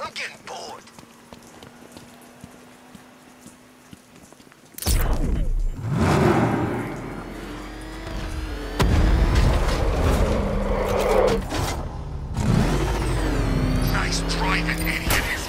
I'm getting bored. Nice driving, idiot.